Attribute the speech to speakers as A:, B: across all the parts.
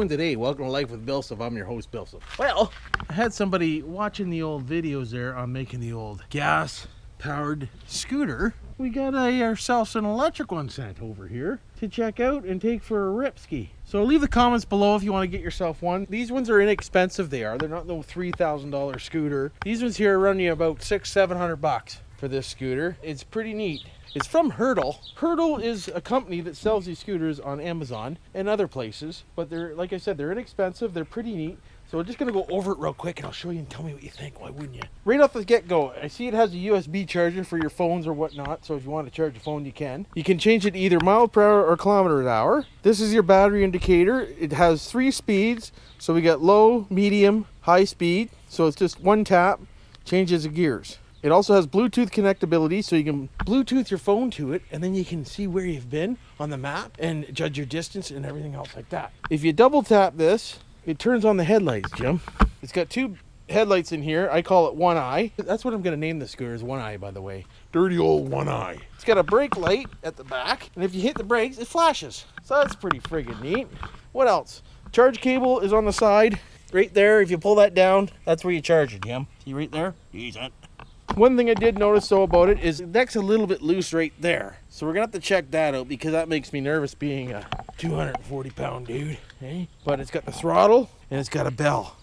A: doing today? Welcome to Life with BillSiff. I'm your host, BillSiff.
B: Well, I had somebody watching the old videos there on making the old gas powered scooter. We got a, ourselves an electric one sent over here to check out and take for a rip ski. So leave the comments below if you want to get yourself one. These ones are inexpensive. They are. They're not no three thousand dollar scooter. These ones here run you about six, seven hundred bucks for this scooter. It's pretty neat. It's from Hurtle. Hurtle is a company that sells these scooters on Amazon and other places, but they're like I said, they're inexpensive. They're pretty neat. So we're just gonna go over it real quick and I'll show you and tell me what you think. Why wouldn't you? Right off the get-go, I see it has a USB charger for your phones or whatnot. So if you want to charge a phone, you can. You can change it either mile per hour or kilometer an hour. This is your battery indicator. It has three speeds. So we got low, medium, high speed. So it's just one tap, changes the gears. It also has Bluetooth connectability, so you can Bluetooth your phone to it, and then you can see where you've been on the map and judge your distance and everything else like that. If you double tap this, it turns on the headlights, Jim. It's got two headlights in here. I call it one eye. That's what I'm going to name the scooter is one eye, by the way.
A: Dirty old one eye.
B: It's got a brake light at the back, and if you hit the brakes, it flashes. So that's pretty friggin' neat. What else? Charge cable is on the side. Right there, if you pull that down, that's where you charge it, Jim. See right there? Decent. One thing I did notice though about it is that's a little bit loose right there. So we're gonna have to check that out because that makes me nervous being a 240 pound dude. Eh? But it's got the throttle and it's got a bell.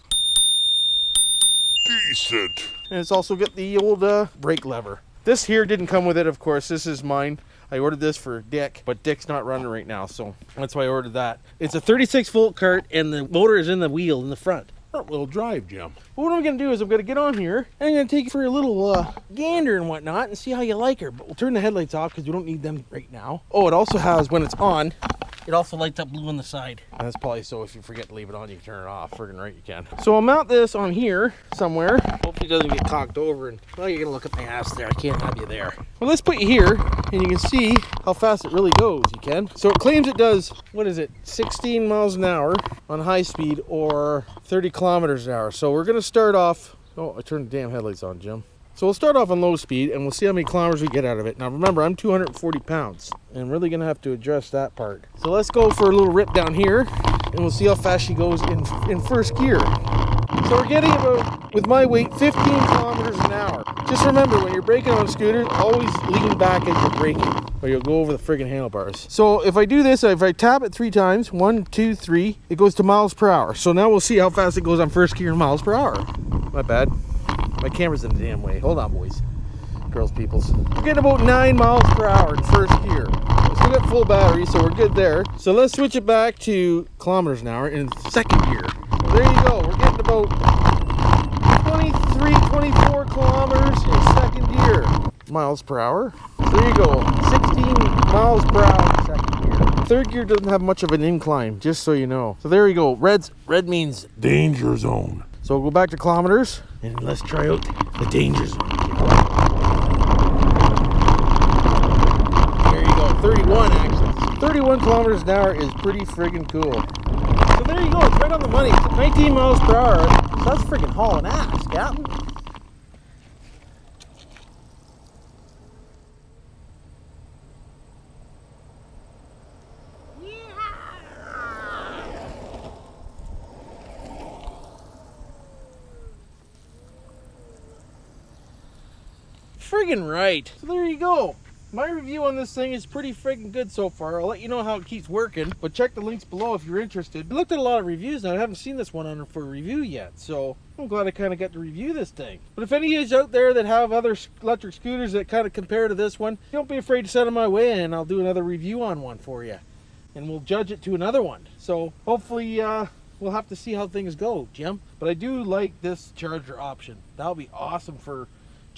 A: Decent.
B: And it's also got the old uh, brake lever. This here didn't come with it, of course. This is mine. I ordered this for Dick, but Dick's not running right now, so that's why I ordered that. It's a 36 volt cart and the motor is in the wheel in the front.
A: Front wheel drive, Jim.
B: But what I'm gonna do is I'm gonna get on here and I'm gonna take you for a little uh, gander and whatnot and see how you like her. But we'll turn the headlights off because we don't need them right now. Oh, it also has when it's on, it also lights up blue on the side. And that's probably so if you forget to leave it on, you can turn it off. Friggin' right, you can. So I'll mount this on here somewhere. Hopefully it doesn't get cocked over. And well, you're gonna look at my ass there. I can't have you there. Well, let's put you here, and you can see how fast it really goes. You can. So it claims it does. What is it? 16 miles an hour on high speed, or 30 kilometers an hour. So we're gonna start off. Oh, I turned the damn headlights on, Jim. So we'll start off on low speed and we'll see how many kilometers we get out of it. Now remember, I'm 240 pounds and I'm really gonna have to address that part. So let's go for a little rip down here and we'll see how fast she goes in, in first gear. So we're getting about, with my weight, 15 kilometers an hour. Just remember, when you're braking on a scooter, always lean back as you're braking or you'll go over the friggin' handlebars. So if I do this, if I tap it three times, one, two, three, it goes to miles per hour. So now we'll see how fast it goes on first gear in miles per hour. My bad. My camera's in the damn way. Hold on, boys. Girls, peoples. We're getting about 9 miles per hour in first gear. We still got full battery, so we're good there. So let's switch it back to kilometers an hour in second gear. There you go. We're getting about 23, 24 kilometers in second gear. Miles per hour. There you go. 16 miles per hour in second gear. Third gear doesn't have much of an incline, just so you know. So there you go. Red's, red means
A: Danger zone.
B: so we'll go back to kilometers and let's try out the danger zone. There you go, 31 actually. 31 kilometers an hour is pretty friggin' cool. So there you go, it's right on the money. It's 19 miles per hour. So that's friggin' hauling ass, Captain. Friggin' right. So there you go. My review on this thing is pretty friggin' good so far. I'll let you know how it keeps working, but check the links below if you're interested. I looked at a lot of reviews and I haven't seen this one on for review yet, so I'm glad I kind of got to review this thing. But if any of you out there that have other electric scooters that kind of compare to this one, don't be afraid to send them my way and I'll do another review on one for you. And we'll judge it to another one. So hopefully uh, we'll have to see how things go, Jim. But I do like this charger option. That'll be awesome for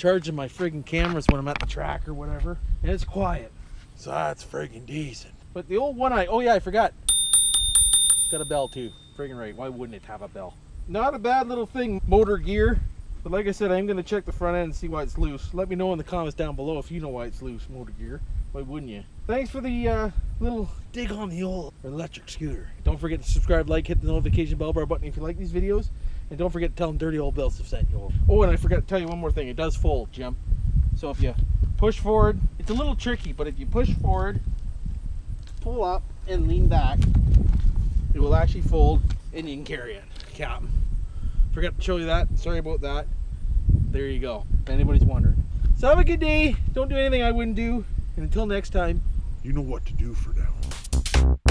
B: charging my friggin' cameras when I'm at the track or whatever. And it's quiet. So that's friggin' decent. But the old one eye, oh yeah, I forgot. It's got a bell too. Friggin' right. Why wouldn't it have a bell? Not a bad little thing, motor gear. But like I said, I'm gonna check the front end and see why it's loose. Let me know in the comments down below if you know why it's loose, motor gear. Why wouldn't you? Thanks for the uh, little dig on the old electric scooter. Don't forget to subscribe, like, hit the notification bell bar button if you like these videos. And don't forget to tell them Dirty Old Bills have sent you over. Oh, and I forgot to tell you one more thing. It does fold, Jim. So if you push forward, it's a little tricky, but if you push forward, pull up, and lean back, It will actually fold and you can carry it. Cap. Forgot to show you that. Sorry about that. There you go. If anybody's wondering. So have a good day. Don't do anything I wouldn't do. And until next time.
A: You know what to do for now.